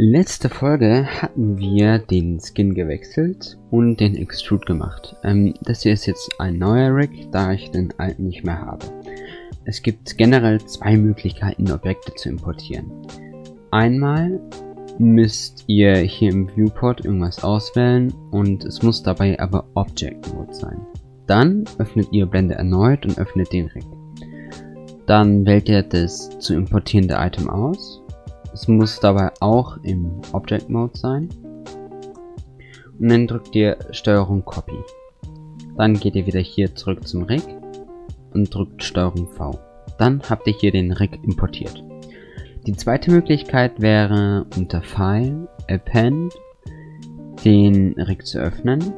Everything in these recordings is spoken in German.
Letzte Folge hatten wir den Skin gewechselt und den Extrude gemacht. Ähm, das hier ist jetzt ein neuer Rig, da ich den alten nicht mehr habe. Es gibt generell zwei Möglichkeiten, Objekte zu importieren. Einmal müsst ihr hier im Viewport irgendwas auswählen und es muss dabei aber Object Mode sein. Dann öffnet ihr Blende erneut und öffnet den Rig. Dann wählt ihr das zu importierende Item aus. Es muss dabei auch im Object Mode sein. Und dann drückt ihr Steuerung Copy. Dann geht ihr wieder hier zurück zum Rig und drückt Steuerung V. Dann habt ihr hier den Rig importiert. Die zweite Möglichkeit wäre unter File, Append, den Rig zu öffnen.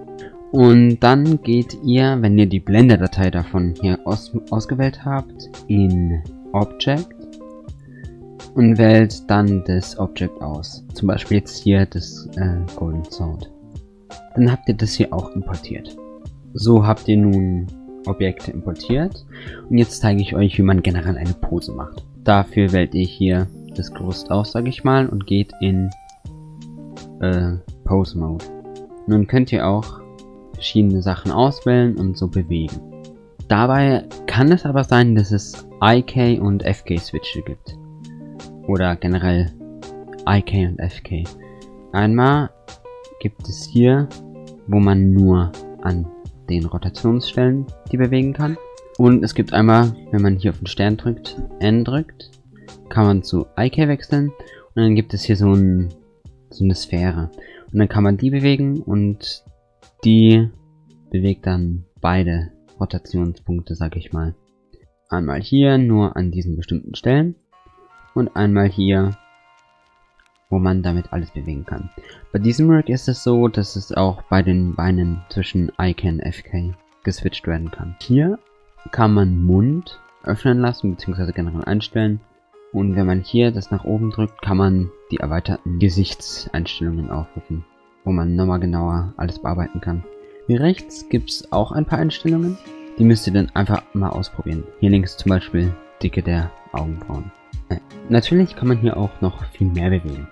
Und dann geht ihr, wenn ihr die Blender-Datei davon hier aus ausgewählt habt, in Object und wählt dann das Object aus. Zum Beispiel jetzt hier das äh, Golden Sword. Dann habt ihr das hier auch importiert. So habt ihr nun Objekte importiert und jetzt zeige ich euch, wie man generell eine Pose macht. Dafür wählt ihr hier das Gerüst aus, sage ich mal, und geht in äh, Pose Mode. Nun könnt ihr auch verschiedene Sachen auswählen und so bewegen. Dabei kann es aber sein, dass es IK und FK Switche gibt. Oder generell IK und FK. Einmal gibt es hier, wo man nur an den Rotationsstellen die bewegen kann. Und es gibt einmal, wenn man hier auf den Stern drückt, N drückt, kann man zu IK wechseln und dann gibt es hier so, ein, so eine Sphäre. Und dann kann man die bewegen und die bewegt dann beide Rotationspunkte, sag ich mal. Einmal hier nur an diesen bestimmten Stellen und einmal hier, wo man damit alles bewegen kann. Bei diesem Rig ist es so, dass es auch bei den Beinen zwischen IK und FK geswitcht werden kann. Hier kann man Mund öffnen lassen bzw. generell einstellen und wenn man hier das nach oben drückt, kann man die erweiterten Gesichtseinstellungen aufrufen, wo man nochmal genauer alles bearbeiten kann. Hier rechts gibt es auch ein paar Einstellungen, die müsst ihr dann einfach mal ausprobieren. Hier links zum Beispiel Dicke der Augenbrauen. Natürlich kann man hier auch noch viel mehr bewegen.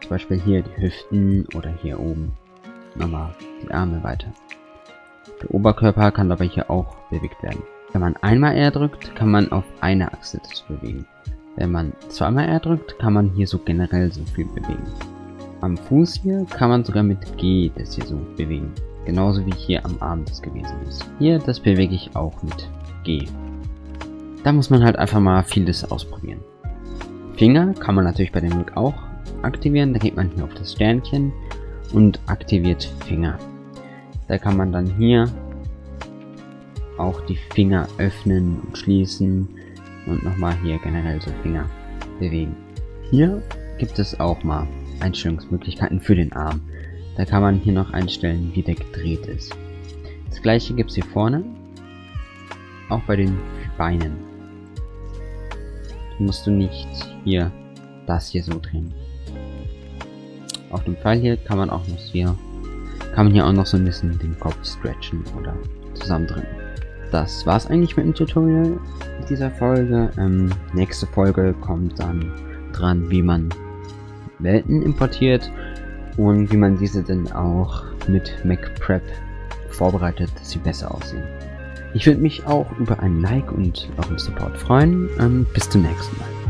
Zum Beispiel hier die Hüften oder hier oben nochmal die Arme weiter. Der Oberkörper kann dabei hier auch bewegt werden. Wenn man einmal R drückt, kann man auf eine Achse das bewegen. Wenn man zweimal R drückt, kann man hier so generell so viel bewegen. Am Fuß hier kann man sogar mit G das hier so bewegen. Genauso wie hier am Arm das gewesen ist. Hier, das bewege ich auch mit G. Da muss man halt einfach mal vieles ausprobieren. Finger kann man natürlich bei dem Rig auch aktivieren. Da geht man hier auf das Sternchen und aktiviert Finger. Da kann man dann hier auch die Finger öffnen und schließen und nochmal hier generell so Finger bewegen. Hier gibt es auch mal Einstellungsmöglichkeiten für den Arm. Da kann man hier noch einstellen, wie der gedreht ist. Das gleiche gibt es hier vorne, auch bei den Beinen. Musst du nicht hier das hier so drehen. Auf dem Pfeil hier kann man auch noch hier, kann man hier auch noch so ein bisschen den Kopf stretchen oder zusammendrücken das war's eigentlich mit dem Tutorial dieser Folge. Ähm, nächste Folge kommt dann dran, wie man Welten importiert und wie man diese dann auch mit MacPrep vorbereitet, dass sie besser aussehen. Ich würde mich auch über ein Like und euren Support freuen. Ähm, bis zum nächsten Mal.